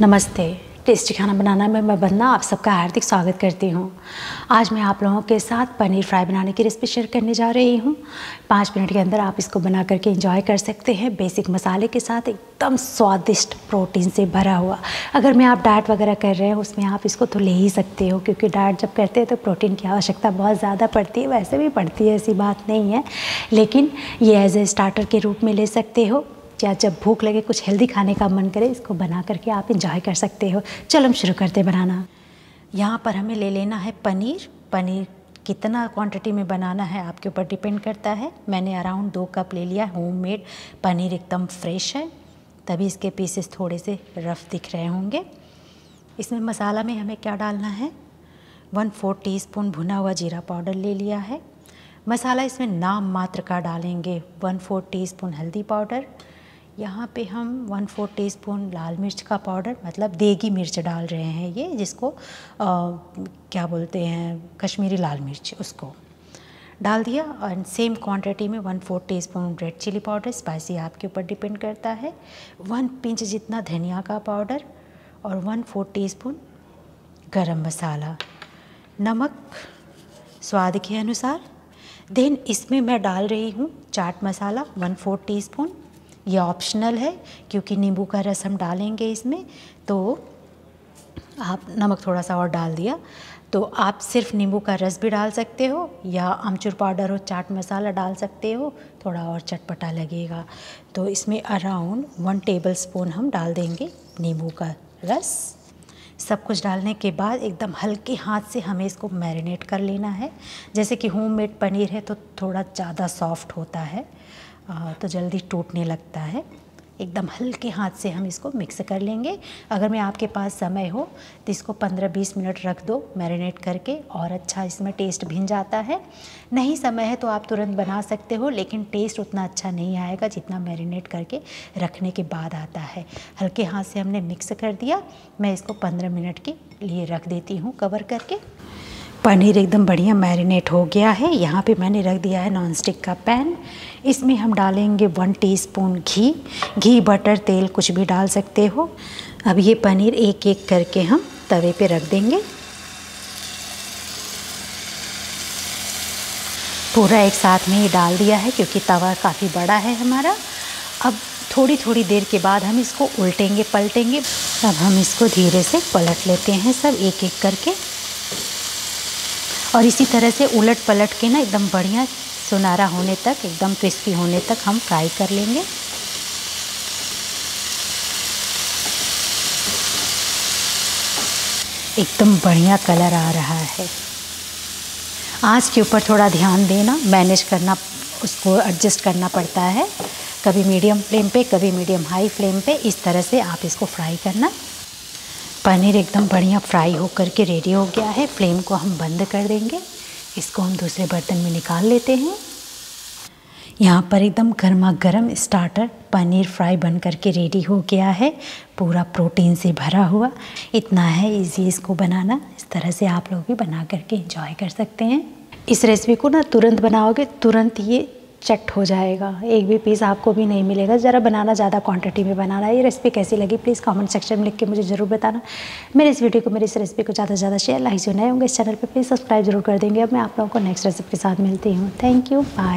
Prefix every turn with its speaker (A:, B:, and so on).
A: नमस्ते। टेस्टी खाना बनाना में मैं बंदा आप सबका हार्दिक स्वागत करती हूँ। आज मैं आप लोगों के साथ पनीर फ्राई बनाने की रेसिपी शेयर करने जा रही हूँ। पाँच मिनट के अंदर आप इसको बना करके इंजॉय कर सकते हैं। बेसिक मसाले के साथ एकदम स्वादिष्ट प्रोटीन से भरा हुआ। अगर मैं आप डाइट वगैरह कर रहे हैं, उसमें आप इसको तो ले ही सकते हो, क्योंकि डाइट जब करते हैं तो प्रोटीन की आवश्यकता बहुत ज़्यादा पड़ती है। वैसे भी पड़ती है, ऐसी बात नहीं है। लेकिन ये एज ए स्टार्टर के रूप में ले सकते हो। या जब भूख लगे कुछ हेल्दी खाने का मन करे, इसको बना करके आप इंजॉय कर सकते हो। चलो हम शुरू करते बनाना। यहाँ पर हमें ले लेना है पनीर। पनीर कितना क्वांटिटी में बनाना है आपके ऊपर डिपेंड करता है। मैंने अराउंड दो कप ले लिया होममेड पनीर एकदम फ्रेश है। तभी इसके पीसेस थोड़े से रफ़ दिख रहे होंगे। इसमें मसाला में हमें क्या डालना है? वन फोर टी स्पून भुना हुआ जीरा पाउडर ले लिया है। मसाला इसमें नाम मात्र का डालेंगे। वन फोर टी स्पून हल्दी पाउडर। यहाँ पे हम वन फोर टी स्पून लाल मिर्च का पाउडर मतलब देगी मिर्च डाल रहे हैं ये जिसको आ, क्या बोलते हैं कश्मीरी लाल मिर्च उसको डाल दिया। और सेम क्वांटिटी में one four teaspoon red chili powder spicy आपके ऊपर डिपेंड करता है। वन पिंच जितना धनिया का पाउडर और वन फोर टी स्पून गरम मसाला। नमक स्वाद के अनुसार। देन इसमें मैं डाल रही हूँ chaat masala one four teaspoon ये ऑप्शनल है, क्योंकि नींबू का रस हम डालेंगे इसमें तो आप नमक थोड़ा सा और डाल दिया। तो आप सिर्फ़ नींबू का रस भी डाल सकते हो, या अमचूर पाउडर और चाट मसाला डाल सकते हो, थोड़ा और चटपटा लगेगा। तो इसमें अराउंड वन टेबल स्पून हम डाल देंगे नींबू का रस। सब कुछ डालने के बाद एकदम हल्के हाथ से हमें इसको मैरिनेट कर लेना है। जैसे कि होममेड पनीर है तो थोड़ा ज़्यादा सॉफ्ट होता है। तो जल्दी टूटने लगता है। एकदम हल्के हाथ से हम इसको मिक्स कर लेंगे। अगर मैं आपके पास समय हो तो इसको 15-20 मिनट रख दो मैरिनेट करके और अच्छा इसमें टेस्ट भिन जाता है। नहीं समय है तो आप तुरंत बना सकते हो, लेकिन टेस्ट उतना अच्छा नहीं आएगा जितना मैरिनेट करके रखने के बाद आता है। हल्के हाथ से हमने मिक्स कर दिया। मैं इसको पंद्रह मिनट के लिए रख देती हूँ कवर करके। पनीर एकदम बढ़िया मैरिनेट हो गया है। यहाँ पे मैंने रख दिया है नॉन स्टिक का पैन। इसमें हम डालेंगे वन टीस्पून घी। घी, बटर, तेल कुछ भी डाल सकते हो। अब ये पनीर एक एक करके हम तवे पे रख देंगे। पूरा एक साथ में ही डाल दिया है क्योंकि तवा काफ़ी बड़ा है हमारा। अब थोड़ी थोड़ी देर के बाद हम इसको उल्टेंगे, पलटेंगे। अब हम इसको धीरे से पलट लेते हैं सब एक एक करके। और इसी तरह से उलट पलट के ना एकदम बढ़िया सुनहरा होने तक, एकदम क्रिस्पी होने तक हम फ्राई कर लेंगे। एकदम बढ़िया कलर आ रहा है। आँच के ऊपर थोड़ा ध्यान देना, मैनेज करना, उसको एडजस्ट करना पड़ता है। कभी मीडियम फ्लेम पे, कभी मीडियम हाई फ्लेम पे, इस तरह से आप इसको फ्राई करना। पनीर एकदम बढ़िया फ्राई हो करके रेडी हो गया है। फ्लेम को हम बंद कर देंगे। इसको हम दूसरे बर्तन में निकाल लेते हैं। यहाँ पर एकदम गर्मा गर्म स्टार्टर पनीर फ्राई बन करके रेडी हो गया है। पूरा प्रोटीन से भरा हुआ। इतना है इजी इसको बनाना। इस तरह से आप लोग भी बना करके इंजॉय कर सकते हैं। इस रेसिपी को ना तुरंत बनाओगे। तुरंत ये चट हो जाएगा। एक भी पीस आपको भी नहीं मिलेगा। ज़रा बनाना, ज़्यादा क्वांटिटी में बनाना। ये रेसिपी कैसी लगी? प्लीज़ कमेंट सेक्शन में लिख के मुझे ज़रूर बताना। मेरे इस वीडियो को, मेरी इस रेसिपी को ज़्यादा से ज़्यादा शेयर लाइक जो नए होंगे इस चैनल पर प्लीज़ सब्सक्राइब ज़रूर कर देंगे। अब मैं आप लोगों को नेक्स्ट रेसिपी के साथ मिलती हूँ। Thank you bye